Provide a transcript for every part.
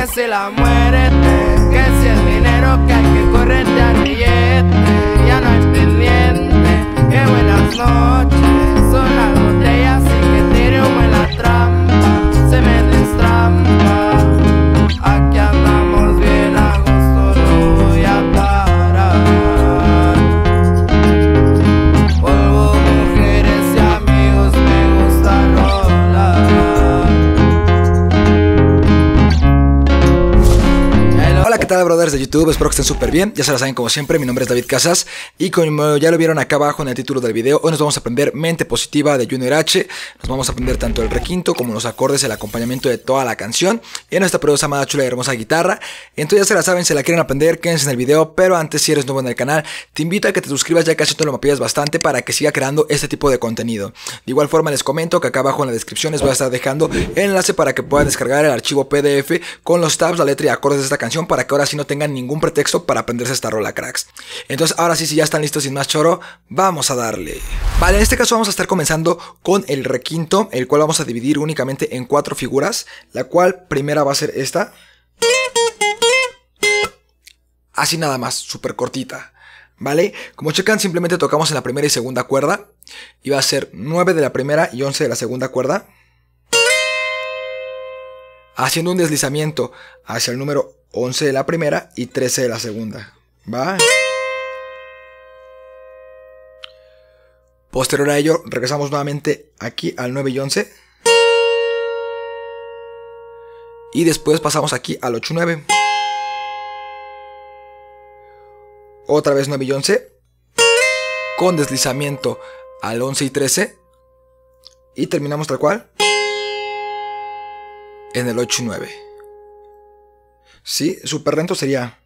Que si la muérete, que si el dinero que hay que correrte al billete, ya no hay pendiente, que buenas noches, tal, brothers de YouTube? Espero que estén súper bien. Ya se la saben, como siempre, mi nombre es David Casas. Y como ya lo vieron acá abajo en el título del video, hoy nos vamos a aprender mente positiva de Junior H. Nos vamos a aprender tanto el requinto como los acordes, el acompañamiento de toda la canción. En esta preciosa, amada, chula y hermosa guitarra. Entonces ya se la saben, si la quieren aprender, quédense en el video. Pero antes, si eres nuevo en el canal, te invito a que te suscribas, ya que así te lo mapeas bastante para que siga creando este tipo de contenido. De igual forma, les comento que acá abajo en la descripción les voy a estar dejando el enlace para que puedan descargar el archivo PDF con los tabs, la letra y acordes de esta canción para que ahora sí no tengan ningún pretexto para aprenderse esta rola, cracks. Entonces, ahora sí, si ya están listos sin más choro, vamos a darle. Vale, en este caso vamos a estar comenzando con el requinto, el cual vamos a dividir únicamente en cuatro figuras, la cual primera va a ser esta. Así nada más, súper cortita. ¿Vale? Como checan, simplemente tocamos en la primera y segunda cuerda. Y va a ser 9 de la primera y 11 de la segunda cuerda. Haciendo un deslizamiento hacia el número 11 de la primera y 13 de la segunda. ¿Va? Posterior a ello, regresamos nuevamente aquí al 9 y 11. Y después pasamos aquí al 8 y 9. Otra vez 9 y 11. Con deslizamiento al 11 y 13. Y terminamos tal cual. En el 8 y 9. Sí, super lento sería.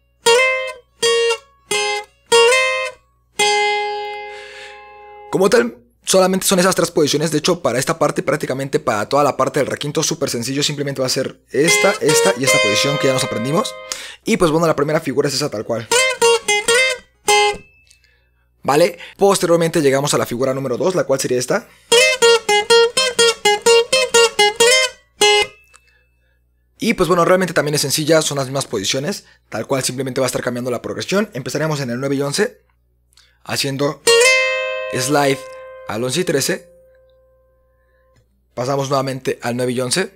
Como tal, solamente son esas tres posiciones. De hecho, para esta parte, prácticamente para toda la parte del requinto, súper sencillo. Simplemente va a ser esta, esta y esta posición que ya nos aprendimos. Y pues bueno, la primera figura es esa tal cual. ¿Vale? Posteriormente llegamos a la figura número 2, la cual sería esta. Y pues bueno, realmente también es sencilla, son las mismas posiciones, tal cual simplemente va a estar cambiando la progresión. Empezaremos en el 9 y 11, haciendo slide al 11 y 13. Pasamos nuevamente al 9 y 11,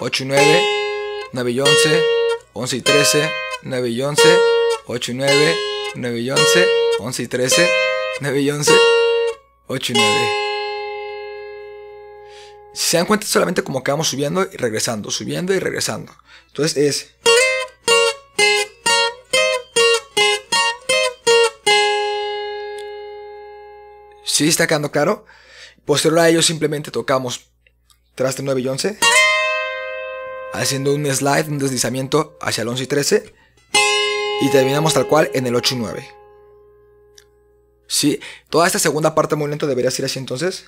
8 y 9, 9 y 11, 11 y 13, 9 y 11, 8 y 9, 9 y 11, 11 y 13, 9 y 11, 8 y 9. Si se dan cuenta, solamente como que subiendo y regresando, subiendo y regresando. Entonces es. Si está quedando claro. Posterior a ello, simplemente tocamos traste 9 y 11. Haciendo un slide, un deslizamiento hacia el 11 y 13. Y terminamos tal cual en el 8 y 9. Sí, toda esta segunda parte muy lento debería ser así entonces.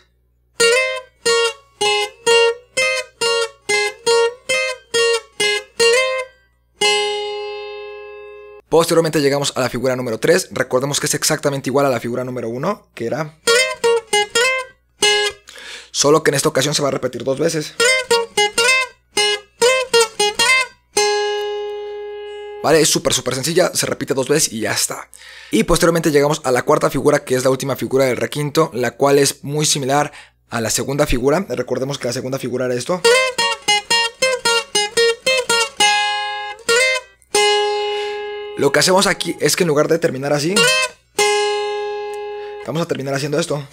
Posteriormente llegamos a la figura número 3. Recordemos que es exactamente igual a la figura número 1, que era... Solo que en esta ocasión se va a repetir dos veces. Vale, es súper, súper sencilla, se repite dos veces y ya está. Y posteriormente llegamos a la cuarta figura, que es la última figura del requinto, la cual es muy similar a la segunda figura. Recordemos que la segunda figura era esto. Lo que hacemos aquí es que en lugar de terminar así, vamos a terminar haciendo esto.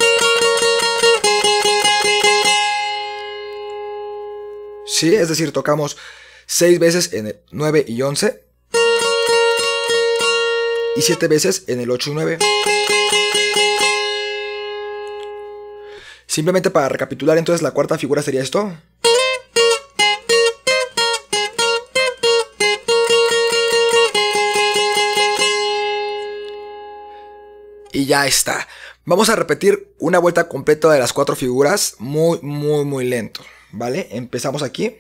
Sí, es decir, tocamos 6 veces en el 9 y 11 y 7 veces en el 8 y 9. Simplemente para recapitular, entonces la cuarta figura sería esto. Y ya está. Vamos a repetir una vuelta completa de las cuatro figuras muy, muy, muy lento. ¿Vale? Empezamos aquí.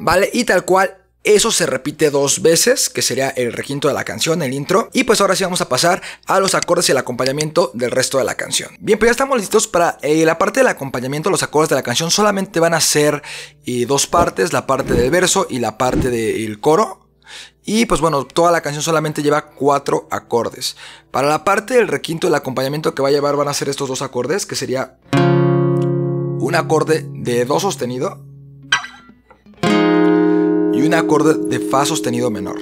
¿Vale? Y tal cual eso se repite dos veces, que sería el requinto de la canción, el intro. Y pues ahora sí vamos a pasar a los acordes y el acompañamiento del resto de la canción. Bien, pues ya estamos listos para eh, la parte del acompañamiento. Los acordes de la canción solamente van a ser eh, dos partes, la parte del verso y la parte del coro. Y pues bueno, toda la canción solamente lleva cuatro acordes. Para la parte del requinto, el acompañamiento que va a llevar van a ser estos dos acordes, que sería un acorde de do sostenido un acorde de Fa sostenido menor.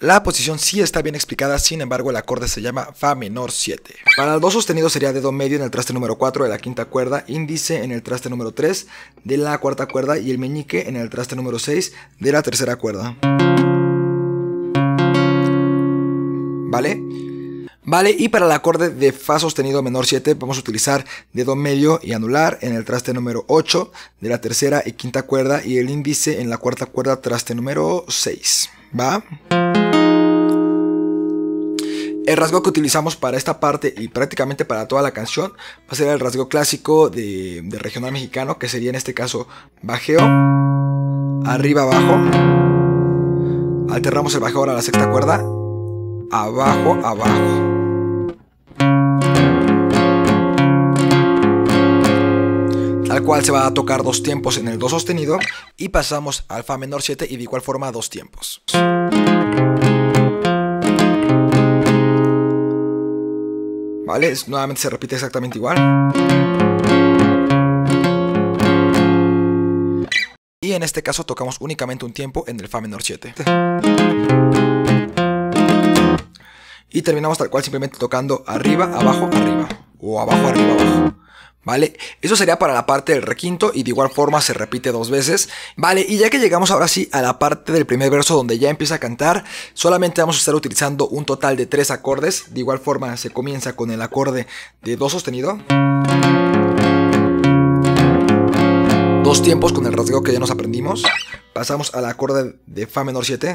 La posición sí está bien explicada, sin embargo el acorde se llama Fa menor 7. Para el Do sostenido sería dedo medio en el traste número 4 de la quinta cuerda, índice en el traste número 3 de la cuarta cuerda y el meñique en el traste número 6 de la tercera cuerda. ¿Vale? Vale, y para el acorde de Fa sostenido menor 7 vamos a utilizar dedo medio y anular en el traste número 8 de la tercera y quinta cuerda y el índice en la cuarta cuerda traste número 6. ¿Va? El rasgo que utilizamos para esta parte y prácticamente para toda la canción va a ser el rasgo clásico de, de regional mexicano, que sería en este caso bajeo, arriba, abajo. Alternamos el bajeo ahora a la sexta cuerda, abajo, abajo. Tal cual se va a tocar dos tiempos en el Do sostenido y pasamos al Fa menor 7 y de igual forma dos tiempos. ¿Vale? Nuevamente se repite exactamente igual. Y en este caso tocamos únicamente un tiempo en el Fa menor 7. Y terminamos tal cual simplemente tocando arriba, abajo, arriba. O abajo, arriba, abajo. ¿Vale? Eso sería para la parte del requinto y de igual forma se repite dos veces. Vale, y ya que llegamos ahora sí a la parte del primer verso donde ya empieza a cantar, solamente vamos a estar utilizando un total de tres acordes. De igual forma se comienza con el acorde de Do sostenido. Dos tiempos con el rasgueo que ya nos aprendimos. Pasamos al acorde de Fa menor 7.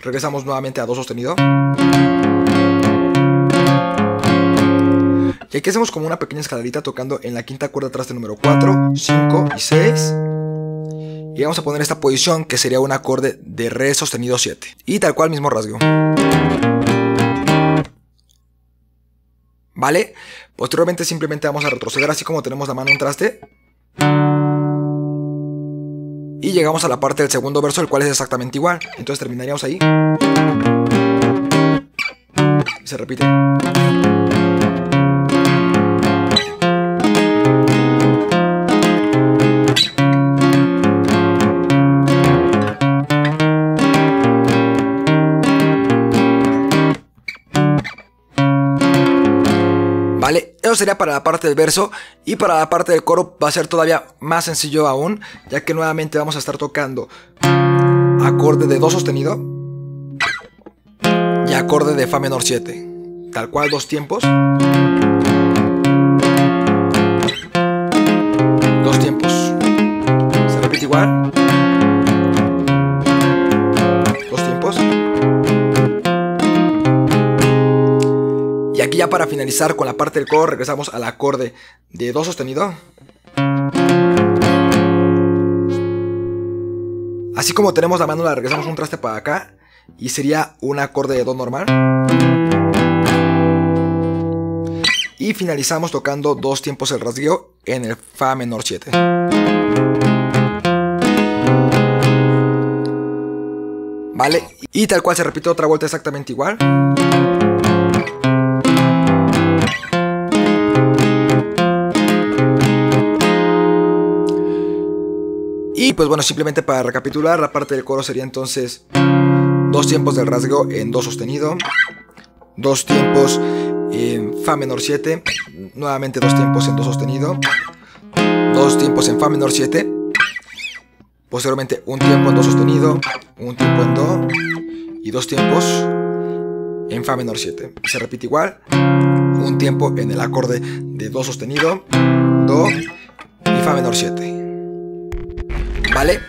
Regresamos nuevamente a Do sostenido. Y aquí hacemos como una pequeña escaladita tocando en la quinta cuerda traste número 4, 5 y 6. Y vamos a poner esta posición que sería un acorde de Re sostenido 7. Y tal cual mismo rasgo. ¿Vale? Posteriormente simplemente vamos a retroceder así como tenemos la mano en traste. Y llegamos a la parte del segundo verso, el cual es exactamente igual. Entonces terminaríamos ahí. Y se repite. Sería para la parte del verso y para la parte del coro va a ser todavía más sencillo aún, ya que nuevamente vamos a estar tocando acorde de Do sostenido y acorde de Fa menor 7, tal cual dos tiempos. Para finalizar con la parte del coro regresamos al acorde de Do sostenido. Así como tenemos la mano, la regresamos un traste para acá y sería un acorde de Do normal. Y finalizamos tocando dos tiempos el rasgueo en el Fa menor 7. ¿Vale? Y tal cual se repite otra vuelta exactamente igual. Pues bueno, simplemente para recapitular, la parte del coro sería entonces dos tiempos del rasgo en do sostenido, dos tiempos en fa menor 7, nuevamente dos tiempos en do sostenido, dos tiempos en fa menor 7, posteriormente un tiempo en do sostenido, un tiempo en do y dos tiempos en fa menor 7. Se repite igual, un tiempo en el acorde de do sostenido, do y fa menor 7. ¿Vale?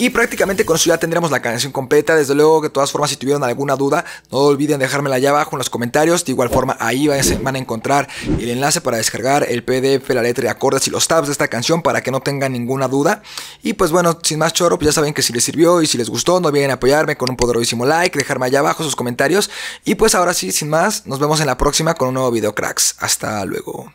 Y prácticamente con eso ya tendremos la canción completa. Desde luego que de todas formas si tuvieron alguna duda, no olviden dejármela allá abajo en los comentarios. De igual forma ahí van a encontrar el enlace para descargar el PDF, la letra y acordes y los tabs de esta canción para que no tengan ninguna duda. Y pues bueno, sin más choro, pues ya saben que si les sirvió y si les gustó, no olviden apoyarme con un poderosísimo like, dejarme allá abajo sus comentarios. Y pues ahora sí, sin más, nos vemos en la próxima con un nuevo video cracks. Hasta luego.